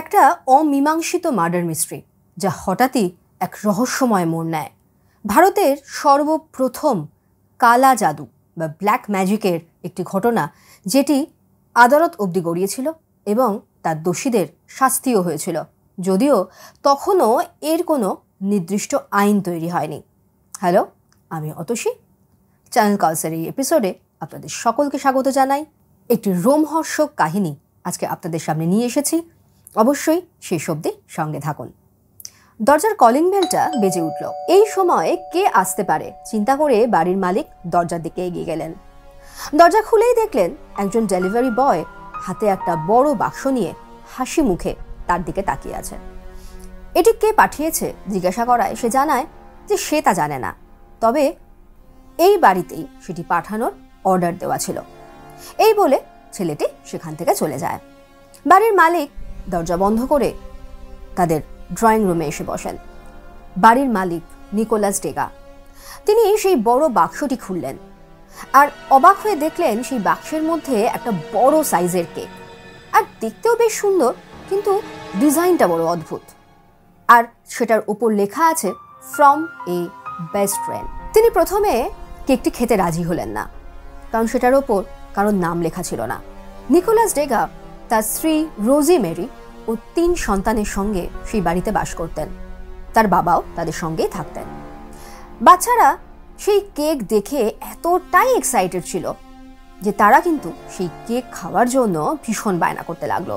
একটা অমীমাংসিত murder mystery, যা হঠাৎই এক রহস্যময় মোড় নেয়। ভারতের সর্বপ্রথম কালা জাদু বা ব্ল্যাক ম্যাজিকের একটি ঘটনা, যেটি আদালত অবধি গড়িয়েছিল এবং তার দোষীদের শাস্তিও হয়েছিল। যদিও তখনও এর কোনো নির্দিষ্ট আইন তৈরি হয়নি। হ্যালো, আমি অতসী। চ্যানেল কালসের এই এপিসোডে আপনাদের সকলকে স্বাগত জানাই। একটি রোমহর্ষক কাহিনী আজকে আপনাদের সামনে নিয়ে এসেছি। অবশ্যই সেই শব্দে সঙ্গে থাকুন। দরজার কলিং বেলটা বেজে উঠল। এই সময়ে কে আসতে পারে? চিন্তা করে বাড়ির মালিক দরজার দিকে এগিয়ে গেলেন। দরজা খুলেই দেখলেন একজন ডেলিভারি বয় হাতে একটা বড় বাক্স নিয়ে হাসি মুখে তার দিকে তাকিয়ে আছে। এটি কে পাঠিয়েছে? জিজ্ঞাসা করায় সে জানায় যে সে তা জানে না। তবে এই বাড়িতেই সেটি পাঠানোর অর্ডার দেওয়া ছিল। এই বলে ছেলেটি সেখান থেকে চলে যায়। বাড়ির মালিক দরজা বন্ধ করে তাদের ড্রয়িং রুমে এসে বসেন। বাড়ির মালিক নিকোলাস ডেগা। তিনি সেই বড় বাক্সটি খুললেন আর অবাক হয়ে দেখলেন সেই বাক্সের মধ্যে একটা বড় সাইজের কেক। আর দেখতেও বেশ সুন্দর, কিন্তু ডিজাইনটা বড় অদ্ভুত। আর সেটার উপর লেখা আছে ফ্রম এ বেস্ট ফ্রেন্ড তিনি প্রথমে কেকটি খেতে রাজি হলেন না, কারণ সেটার ওপর কারোর নাম লেখা ছিল না। নিকোলাস ডেগা তার স্ত্রী রোজি মেরি ও তিন সন্তানের সঙ্গে সেই বাড়িতে বাস করতেন। তার বাবাও তাদের সঙ্গেই থাকতেন। বাচ্চারা সেই কেক দেখে এতটাই এক্সাইটেড ছিল যে তারা কিন্তু সেই কেক খাওয়ার জন্য ভীষণ বায়না করতে লাগল।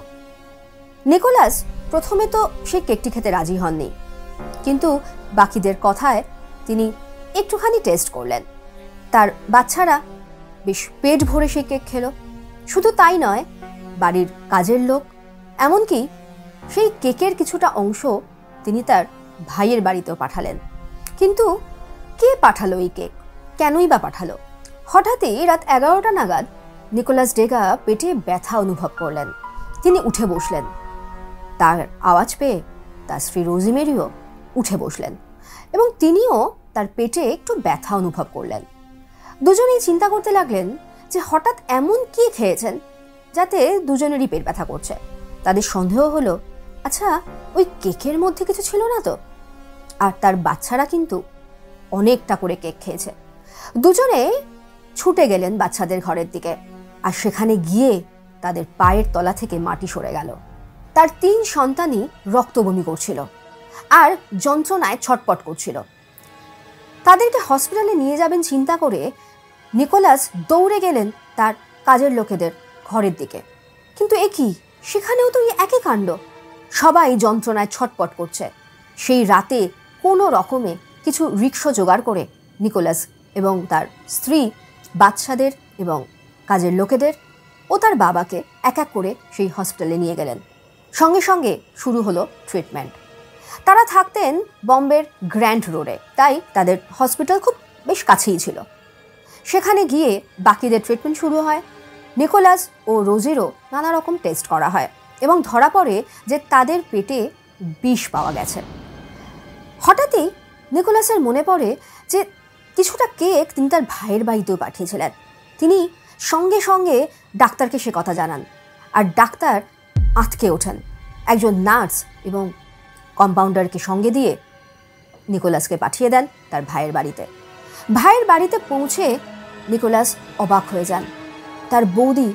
নিকোলাস প্রথমে তো সেই কেকটি খেতে রাজি হননি, কিন্তু বাকিদের কথায় তিনি একটুখানি টেস্ট করলেন। তার বাচ্চারা বেশ পেট ভরে সেই কেক খেলো। শুধু তাই নয় বাড়ির কাজের লোক, এমনকি সেই কেকের কিছুটা অংশ তিনি তার ভাইয়ের বাড়িতেও পাঠালেন। কিন্তু কে পাঠালো এই কেক? কেনই বা পাঠালো? হঠাৎই রাত এগারোটা নাগাদ নিকোলাস ডেগা পেটে ব্যথা অনুভব করলেন। তিনি উঠে বসলেন। তার আওয়াজ পেয়ে তার স্ত্রী রোজিমেরিও উঠে বসলেন এবং তিনিও তার পেটে একটু ব্যথা অনুভব করলেন। দুজনেই চিন্তা করতে লাগলেন যে হঠাৎ এমন কি খেয়েছেন? যাতে দুজনেরই পেট ব্যথা করছে। তাদের সন্দেহ হলো আচ্ছা ওই কেকের মধ্যে কিছু ছিল না তো? আর তার বাচ্চারা কিন্তু অনেকটা করে কেক খেয়েছে। দুজনে ছুটে গেলেন বাচ্চাদের ঘরের দিকে আর সেখানে গিয়ে তাদের পায়ের তলা থেকে মাটি সরে গেল। তার তিন সন্তানই রক্তবমি করছিল আর যন্ত্রণায় ছটপট করছিল। তাদেরকে হসপিটালে নিয়ে যাবেন চিন্তা করে নিকোলাস দৌড়ে গেলেন তার কাজের লোকেদের ঘরের দিকে। কিন্তু এ কি? সেখানেও তো একই কাণ্ড। সবাই যন্ত্রণায় ছটপট করছে। সেই রাতে কোনো রকমে কিছু রিক্সা জোগাড় করে নিকোলাস এবং তার স্ত্রী বাচ্চাদের এবং কাজের লোকেদের ও তার বাবাকে এক এক করে সেই হসপিটালে নিয়ে গেলেন। সঙ্গে সঙ্গে শুরু হলো ট্রিটমেন্ট। তারা থাকতেন বম্বের গ্র্যান্ড রোডে, তাই তাদের হসপিটাল খুব বেশ কাছেই ছিল। সেখানে গিয়ে বাকিদের ট্রিটমেন্ট শুরু হয়। নিকোলাস ও রোজেরও নানা রকম টেস্ট করা হয় এবং ধরা পড়ে যে তাদের পেটে বিষ পাওয়া গেছে। হঠাৎই নিকোলাসের মনে পড়ে যে কিছুটা কেক তিনি তার ভাইয়ের বাড়িতেও পাঠিয়েছিলেন। তিনি সঙ্গে সঙ্গে ডাক্তারকে সে কথা জানান আর ডাক্তার আটকে ওঠেন। একজন নার্স এবং কম্পাউন্ডারকে সঙ্গে দিয়ে নিকোলাসকে পাঠিয়ে দেন তার ভাইয়ের বাড়িতে। ভাইয়ের বাড়িতে পৌঁছে নিকোলাস অবাক হয়ে যান। তার বৌদি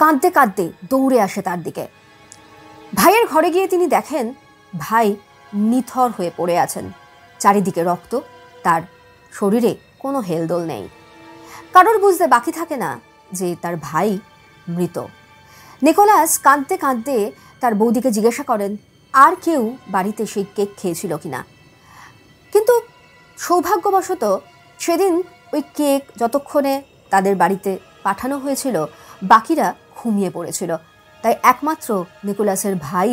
কাঁদতে কাঁদতে দৌড়ে আসে তার দিকে। ভাইয়ের ঘরে গিয়ে তিনি দেখেন ভাই নিথর হয়ে পড়ে আছেন। চারিদিকে রক্ত, তার শরীরে কোনো হেলদোল নেই। কারোর বুঝতে বাকি থাকে না যে তার ভাই মৃত। নিকোলাস কাঁদতে কাঁদতে তার বৌদিকে জিজ্ঞাসা করেন, আর কেউ বাড়িতে সেই কেক খেয়েছিল কিনা কিন্তু সৌভাগ্যবশত সেদিন ওই কেক যতক্ষণে তাদের বাড়িতে পাঠানো হয়েছিল, বাকিরা ঘুমিয়ে পড়েছিল। তাই একমাত্র নিকোলাসের ভাই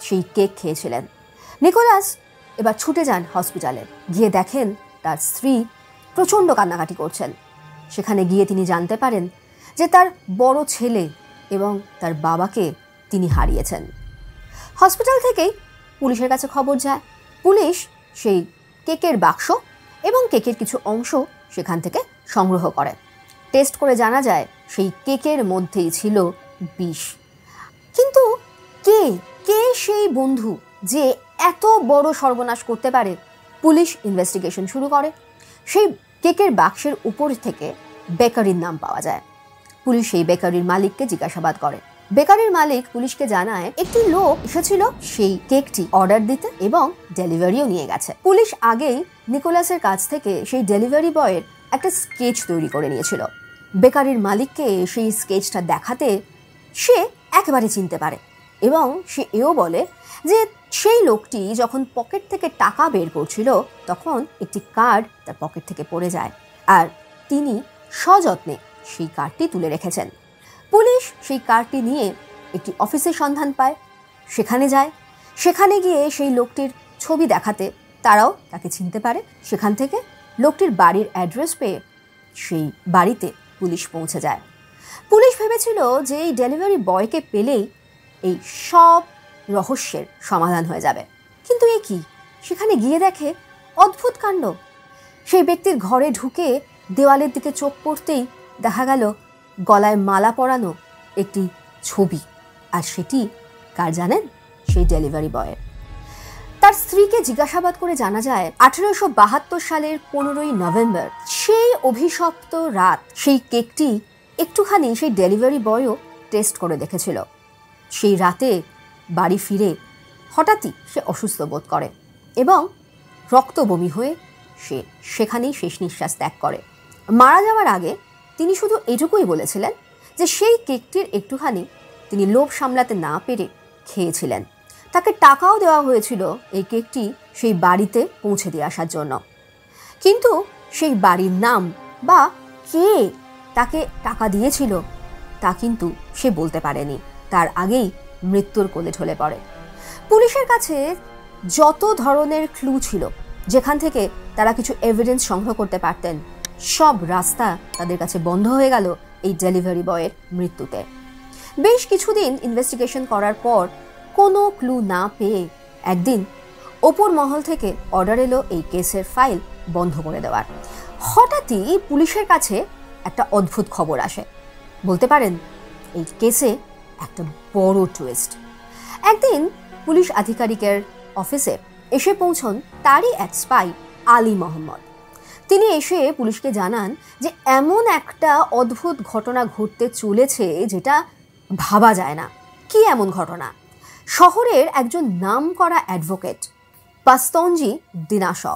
সেই কেক খেয়েছিলেন। নিকোলাস এবার ছুটে যান হসপিটালে। গিয়ে দেখেন তার স্ত্রী প্রচণ্ড কান্নাকাটি করছেন। সেখানে গিয়ে তিনি জানতে পারেন যে তার বড় ছেলে এবং তার বাবাকে তিনি হারিয়েছেন। হসপিটাল থেকেই পুলিশের কাছে খবর যায়। পুলিশ সেই কেকের বাক্স এবং কেকের কিছু অংশ সেখান থেকে সংগ্রহ করে। টেস্ট করে জানা যায়, সেই কেকের মধ্যেই ছিল বিষ। কিন্তু কে কে সেই বন্ধু যে এত বড় সর্বনাশ করতে পারে? পুলিশ ইনভেস্টিগেশন শুরু করে। সেই কেকের বাক্সের উপর থেকে বেকারির নাম পাওয়া যায়। পুলিশ সেই বেকারির মালিককে জিজ্ঞাসাবাদ করে। বেকারির মালিক পুলিশকে জানায়, একটি লোক এসেছিল, সেই কেকটি অর্ডার দিতে এবং ডেলিভারিও নিয়ে গেছে। পুলিশ আগেই নিকোলাসের কাছ থেকে সেই ডেলিভারি বয়ের একটা স্কেচ তৈরি করে নিয়েছিল। বেকারির মালিককে সেই স্কেচটা দেখাতে সে একেবারে চিনতে পারে এবং সে এও বলে যে সেই লোকটি যখন পকেট থেকে টাকা বের করছিল, তখন একটি কার্ড তার পকেট থেকে পড়ে যায় আর তিনি সযত্নে সেই কার্ডটি তুলে রেখেছেন। পুলিশ সেই কার্ডটি নিয়ে একটি অফিসের সন্ধান পায়, সেখানে যায়, সেখানে গিয়ে সেই লোকটির ছবি দেখাতে তারাও তাকে চিনতে পারে। সেখান থেকে লোকটির বাড়ির অ্যাড্রেস পেয়ে সেই বাড়িতে পুলিশ পৌঁছে যায়। পুলিশ ভেবেছিল যে এই ডেলিভারি বয়কে পেলেই এই সব রহস্যের সমাধান হয়ে যাবে। কিন্তু এ কি? সেখানে গিয়ে দেখে অদ্ভুত কাণ্ড। সেই ব্যক্তির ঘরে ঢুকে দেওয়ালের দিকে চোখ পড়তেই দেখা গেল গলায় মালা পরানো একটি ছবি। আর সেটি, কার জানেন? সেই ডেলিভারি বয়ের। তার স্ত্রীকে জিজ্ঞাসাবাদ করে জানা যায়, আঠেরোশো বাহাত্তর সালের পনেরোই নভেম্বর, সেই অভিশপ্ত রাত, সেই কেকটি একটুখানি সেই ডেলিভারি বয়ও টেস্ট করে দেখেছিল। সেই রাতে বাড়ি ফিরে হঠাৎই সে অসুস্থ বোধ করে এবং রক্ত বমি হয়ে সে সেখানেই শেষ নিঃশ্বাস ত্যাগ করে। মারা যাওয়ার আগে তিনি শুধু এটুকুই বলেছিলেন যে সেই কেকটির একটুখানি তিনি লোভ সামলাতে না পেরে খেয়েছিলেন। তাকে টাকাও দেওয়া হয়েছিল এই কেকটি সেই বাড়িতে পৌঁছে দিয়ে আসার জন্য। কিন্তু সেই বাড়ির নাম বা কে তাকে টাকা দিয়েছিল তা কিন্তু সে বলতে পারেনি। তার আগেই মৃত্যুর কোলে ঢলে পড়ে। পুলিশের কাছে যত ধরনের ক্লু ছিল, যেখান থেকে তারা কিছু এভিডেন্স সংগ্রহ করতে পারতেন, সব রাস্তা তাদের কাছে বন্ধ হয়ে গেল এই ডেলিভারি বয়ের মৃত্যুতে। বেশ কিছুদিন ইনভেস্টিগেশন করার পর কোনো ক্লু না পেয়ে একদিন ওপর মহল থেকে অর্ডার এলো এই কেসের ফাইল বন্ধ করে দেওয়ার। হঠাৎই পুলিশের কাছে একটা অদ্ভুত খবর আসে। বলতে পারেন, এই কেসে একটা বড় টুইস্ট একদিন পুলিশ আধিকারিকের অফিসে এসে পৌঁছন তারই এক স্পাই আলী মোহাম্মদ। তিনি এসে পুলিশকে জানান যে এমন একটা অদ্ভুত ঘটনা ঘটতে চলেছে যেটা ভাবা যায় না। কি এমন ঘটনা? শহরের একজন নাম করা অ্যাডভোকেট পাস্তঞ্জি দিনাশ।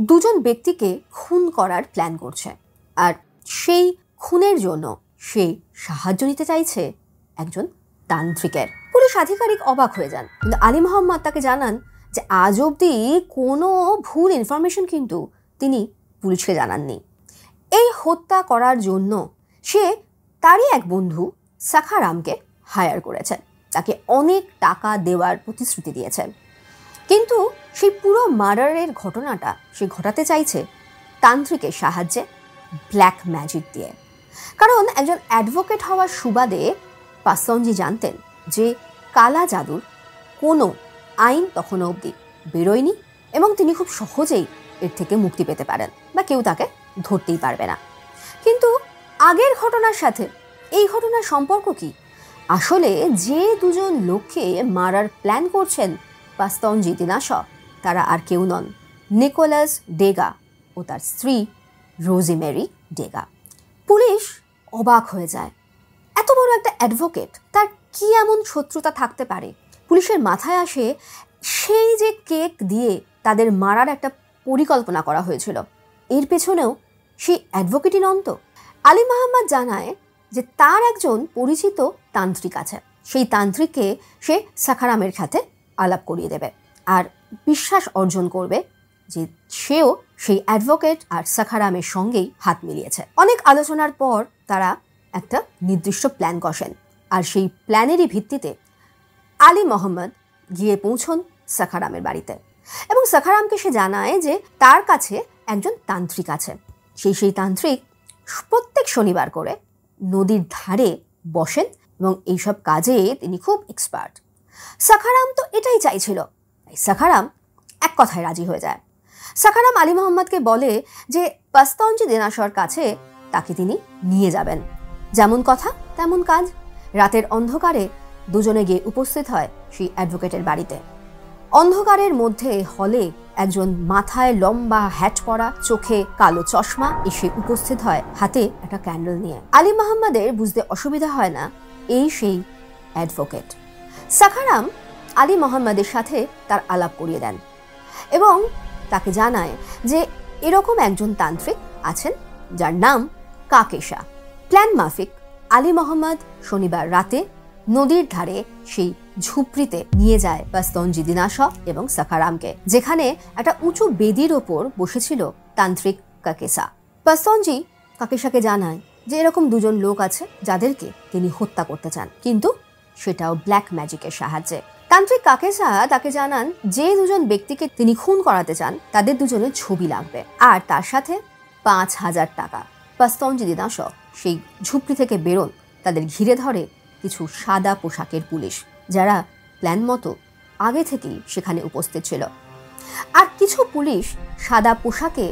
দুজন ব্যক্তিকে খুন করার প্ল্যান করছে। আর সেই খুনের জন্য সে সাহায্য নিতে চাইছে একজন তান্ত্রিকের। পুলিশ আধিকারিক অবাক হয়ে যান। কিন্তু আলী মোহাম্মদ তাকে জানান যে আজ অবধি কোনো ভুল ইনফরমেশন কিন্তু তিনি পুলিশকে জানাননি। এই হত্যা করার জন্য সে তারই এক বন্ধু সাখারামকে হায়ার করেছেন। তাকে অনেক টাকা দেওয়ার প্রতিশ্রুতি দিয়েছেন কিন্তু সেই পুরো মার্ডারের ঘটনাটা সে ঘটাতে চাইছে তান্ত্রিকের সাহায্যে ব্ল্যাক ম্যাজিক দিয়ে। কারণ একজন অ্যাডভোকেট হওয়ার সুবাদে পাসঞ্জি জানতেন যে কালা জাদুর কোনো আইন তখনও অবধি বেরোয়নি এবং তিনি খুব সহজেই এর থেকে মুক্তি পেতে পারেন বা কেউ তাকে ধরতেই পারবে না। কিন্তু আগের ঘটনার সাথে এই ঘটনার সম্পর্ক কি? আসলে যে দুজন লোককে মারার প্ল্যান করছেন পাস্তঞ্জি দিনাশ তারা আর কেউ নন। নিকোলাস ডেগা ও তার স্ত্রী রোজিমেরি ডেগা। পুলিশ অবাক হয়ে যায়। এত বড় একটা অ্যাডভোকেট তার কি এমন শত্রুতা থাকতে পারে? পুলিশের মাথায় আসে সেই যে কেক দিয়ে তাদের মারার একটা পরিকল্পনা করা হয়েছিল। এর পেছনেও সেই অ্যাডভোকেটই নন্ত আলী মাহমদ জানায় যে তার একজন পরিচিত তান্ত্রিক আছে। সেই তান্ত্রিককে সে সাখারামের সাথে আলাপ করিয়ে দেবে আর বিশ্বাস অর্জন করবে যে সেও সেই অ্যাডভোকেট আর সাখারামের সঙ্গেই হাত মিলিয়েছে। অনেক আলোচনার পর তারা একটা নির্দিষ্ট প্ল্যান কষেন আর সেই প্ল্যানেরই ভিত্তিতে আলী মোহাম্মদ গিয়ে পৌঁছন সাখারামের বাড়িতে এবং সাখারামকে সে জানায় যে তার কাছে একজন তান্ত্রিক আছে। সেই সেই তান্ত্রিক প্রত্যেক শনিবার করে নদীর ধারে বসেন এবং এইসব কাজে তিনি খুব এক্সপার্ট সাখারাম তো এটাই চাইছিল। তাই সাখারাম এক কথায় রাজি হয়ে যায়। সাখারাম আলী মোহাম্মদকে বলে যে, পাস্তঞ্জি দেনাসর কাছে তাকে তিনি নিয়ে যাবেন। যেমন কথা, তেমন কাজ। রাতের অন্ধকারে দুজনে গিয়ে উপস্থিত হয় সেই অ্যাডভোকেটের বাড়িতে। অন্ধকারের মধ্যে হলে একজন মাথায় লম্বা হ্যাট পরা, চোখে কালো চশমা এসে উপস্থিত হয় হাতে একটা ক্যান্ডেল নিয়ে। আলী মোহাম্মদের বুঝতে অসুবিধা হয় না এই সেই অ্যাডভোকেট সাখারাম আলী মোহাম্মদের সাথে তার আলাপ করিয়ে দেন এবং তাকে জানায় যে এরকম একজন তান্ত্রিক আছেন যার নাম কাকেশা। প্ল্যান মাফিক আলী মোহাম্মদ শনিবার রাতে নদীর ধারে সেই ঝুপড়িতে নিয়ে যায় বাস্তঞ্জি দিনাশ এবং সাখারামকে, যেখানে একটা উঁচু বেদির ওপর বসেছিল তান্ত্রিক কাকেসা। বাস্তঞ্জি কাকেশাকে জানায় যে এরকম দুজন লোক আছে যাদেরকে তিনি হত্যা করতে চান, কিন্তু সেটাও ব্ল্যাক ম্যাজিকের সাহায্যে। তান্ত্রিক কাকেসা তাকে জানান যে দুজন ব্যক্তিকে তিনি খুন করাতে চান, তাদের দুজনের ছবি লাগবে, আর তার সাথে পাঁচ হাজার টাকা। পাস্তঞ্জি দিনাশ সেই ঝুপড়ি থেকে বেরোন, তাদের ঘিরে ধরে কিছু সাদা পোশাকের পুলিশ। যারা প্ল্যান মতো আগে থেকেই সেখানে উপস্থিত ছিল। আর কিছু পুলিশ সাদা পোশাকে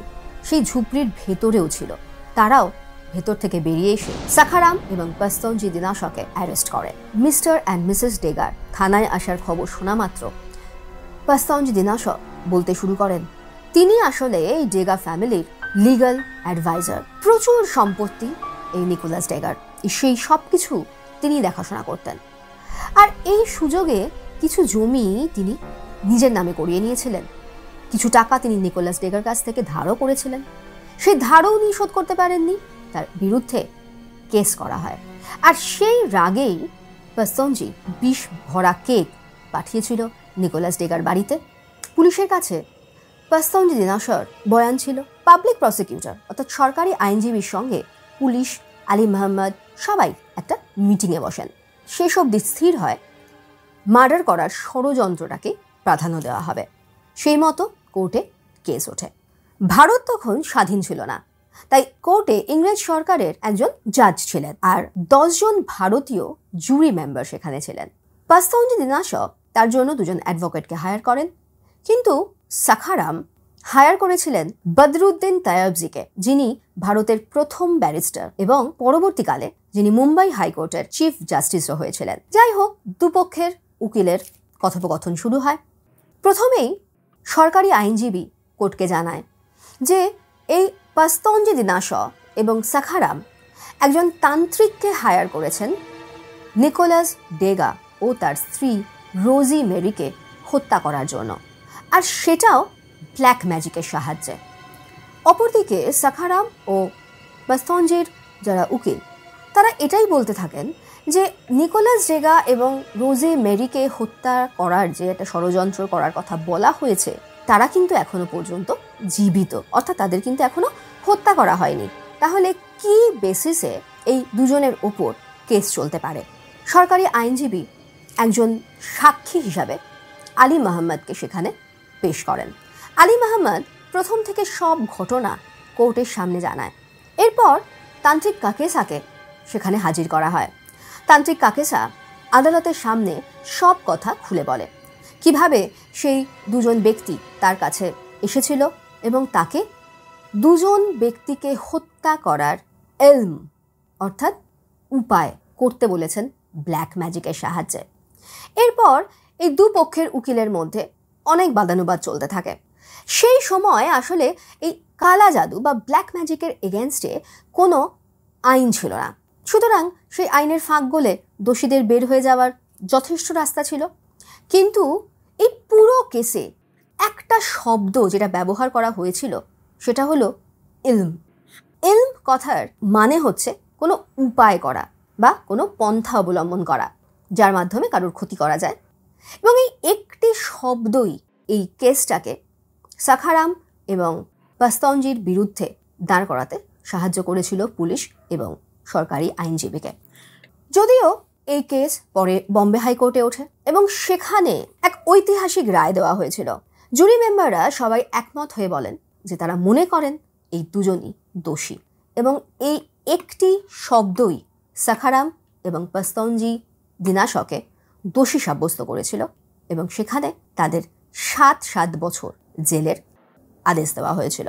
সেই ঝুপড়ির ভেতরেও ছিল। তারাও ভেতর থেকে বেরিয়ে এসে সাখারাম এবং পাস্তঞ্জি দিনাশকে অ্যারেস্ট করে। মিস্টার অ্যান্ড মিসেস ডেগার থানায় আসার খবর শোনা মাত্র পাস্তঞ্জি দিনাশ বলতে শুরু করেন, তিনি আসলে এই ডেগা ফ্যামিলির লিগাল অ্যাডভাইজার। প্রচুর সম্পত্তি এই নিকোলাস ডেগার। সেই সব কিছু তিনি দেখাশোনা করতেন। আর এই সুযোগে কিছু জমি তিনি নিজের নামে করিয়ে নিয়েছিলেন। কিছু টাকা তিনি নিকোলাস ডেগার কাছ থেকে ধারও করেছিলেন। সেই ধারও উনি শোধ করতে পারেননি, তার বিরুদ্ধে কেস করা হয়। আর সেই রাগেই পাস্তঞ্জি বিষ ভরা কেক পাঠিয়েছিল নিকোলাস ডেগার বাড়িতে। পুলিশের কাছে পাস্তঞ্জি দিনাসর বয়ান ছিল, পাবলিক প্রসিকিউটর, অর্থাৎ সরকারি আইনজীবীর সঙ্গে পুলিশ, আলী মোহাম্মদ সবাই একটা মিটিংয়ে বসেন। সেসব দিক স্থির হয়। মার্ডার করার ষড়যন্ত্রটাকে প্রাধান্য দেওয়া হবে। সেই মতো কোর্টে কেস ওঠে। ভারত তখন স্বাধীন ছিল না। তাই কোর্টে ইংরেজ সরকারের একজন জাজ ছিলেন আর দশজন ভারতীয় জুরি মেম্বার সেখানে ছিলেন। পাস্তঞ্জি দিনাশ তার জন্য দুজন অ্যাডভোকেটকে হায়ার করেন। কিন্তু সাখারাম হায়ার করেছিলেন বদরুদ্দিন তায়াবজিকে, যিনি ভারতের প্রথম ব্যারিস্টার এবং পরবর্তীকালে যিনি মুম্বাই হাইকোর্টের চিফ জাস্টিসও হয়েছিলেন। যাই হোক, দুপক্ষের উকিলের কথোপকথন শুরু হয়। প্রথমেই সরকারি আইনজীবী কোর্টকে জানায় যে এই পাস্তঞ্জি দিনাশ এবং সাখারাম একজন তান্ত্রিককে হায়ার করেছেন নিকোলাস ডেগা ও তার স্ত্রী রোজি মেরিকে হত্যা করার জন্য। আর সেটাও ব্ল্যাক ম্যাজিকের সাহায্যে। অপরদিকে সাখারাম ও বাস্তঞ্জির যারা উকিল তারা এটাই বলতে থাকেন যে নিকোলাস জেগা এবং রোজে মেরিকে হত্যা করার যে একটা ষড়যন্ত্র করার কথা বলা হয়েছে, তারা কিন্তু এখনও পর্যন্ত জীবিত। অর্থাৎ তাদের কিন্তু এখনও হত্যা করা হয়নি। তাহলে কি বেসিসে এই দুজনের ওপর কেস চলতে পারে? সরকারি আইনজীবী একজন সাক্ষী হিসাবে আলী মাহমদকে সেখানে পেশ করেন। আলী মাহমদ প্রথম থেকে সব ঘটনা কোর্টের সামনে জানায়। এরপর তান্ত্রিক কাকেসাকে সেখানে হাজির করা হয়। তান্ত্রিক কাকেসা আদালতের সামনে সব কথা খুলে বলে। কীভাবে সেই দুজন ব্যক্তি তার কাছে এসেছিল এবং তাকে দুজন ব্যক্তিকে হত্যা করার এলম, অর্থাৎ উপায় করতে বলেছেন ব্ল্যাক ম্যাজিকের সাহায্যে। এরপর এই দুপক্ষের উকিলের মধ্যে অনেক বাদানুবাদ চলতে থাকে। সেই সময় আসলে এই কালা জাদু বা ব্ল্যাক ম্যাজিকের এগেনস্টে কোনো আইন ছিল না। সুতরাং সেই আইনের ফাঁক গলে দোষীদের বের হয়ে যাওয়ার যথেষ্ট রাস্তা ছিল। কিন্তু এই পুরো কেসে একটা শব্দ যেটা ব্যবহার করা হয়েছিল, সেটা হলো ইলম ইলম কথার মানে হচ্ছে কোনো উপায় করা বা কোনো পন্থা অবলম্বন করা, যার মাধ্যমে কারোর ক্ষতি করা যায়। এবং এই একটি শব্দই এই কেসটাকে সাখারাম এবং বাস্তঞ্জির বিরুদ্ধে দাঁড় করাতে সাহায্য করেছিল পুলিশ এবং সরকারি আইনজীবীকে। যদিও এই কেস পরে বম্বে হাইকোর্টে ওঠে এবং সেখানে এক ঐতিহাসিক রায় দেওয়া হয়েছিল। জুরি মেম্বাররা সবাই একমত হয়ে বলেন যে তারা মনে করেন এই দুজনই দোষী এবং এই একটি শব্দই সাখারাম এবং পাস্তঞ্জি দিনাশকে দোষী সাব্যস্ত করেছিল এবং সেখানে তাদের সাত সাত বছর জেলের আদেশ দেওয়া হয়েছিল।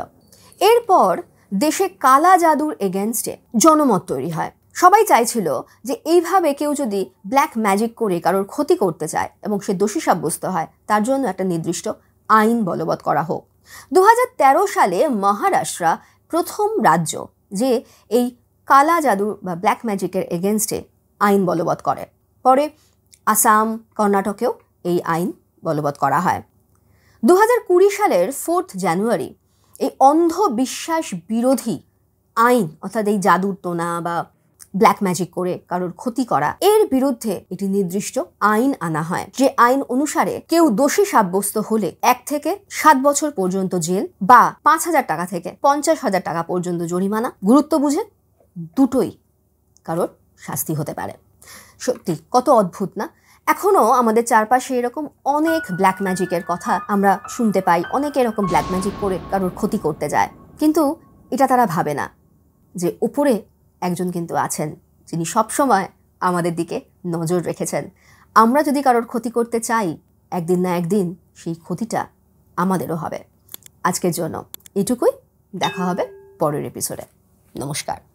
এরপর দেশে কালা জাদুর এগেনস্টে জনমত তৈরি হয়। সবাই চাইছিল যে এইভাবে কেউ যদি ব্ল্যাক ম্যাজিক করে কারোর ক্ষতি করতে চায় এবং সে দোষী সাব্যস্ত হয়, তার জন্য একটা নির্দিষ্ট আইন বলবৎ করা হোক। দু হাজার তেরো সালে মহারাষ্ট্র প্রথম রাজ্য যে এই কালা জাদু বা ব্ল্যাক ম্যাজিকের এগেনস্টে আইন বলবৎ করে। পরে আসাম, কর্ণাটকেও এই আইন বলবৎ করা হয়। দু সালের ফোর্থ জানুয়ারি এই অন্ধ বিশ্বাস বিরোধী আইন, অর্থাৎ এই জাদুর তোনা বা ব্ল্যাক ম্যাজিক করে কারোর ক্ষতি করা, এর বিরুদ্ধে একটি নির্দিষ্ট আইন আনা হয়। যে আইন অনুসারে কেউ দোষী সাব্যস্ত হলে এক থেকে সাত বছর পর্যন্ত জেল বা পাঁচ হাজার টাকা থেকে পঞ্চাশ হাজার টাকা পর্যন্ত জরিমানা। গুরুত্ব বুঝে দুটোই কারোর শাস্তি হতে পারে। সত্যি, কত অদ্ভুত না? এখনও আমাদের চারপাশে এরকম অনেক ব্ল্যাক ম্যাজিকের কথা আমরা শুনতে পাই, অনেকে এরকম ব্ল্যাক ম্যাজিক করে কারোর ক্ষতি করতে যায়। কিন্তু এটা তারা ভাবে না যে উপরে একজন কিন্তু আছেন যিনি সবসময় আমাদের দিকে নজর রেখেছেন। আমরা যদি কারোর ক্ষতি করতে চাই, একদিন না একদিন সেই ক্ষতিটা আমাদেরও হবে। আজকের জন্য এটুকুই, দেখা হবে পরের এপিসোডে নমস্কার।